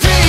the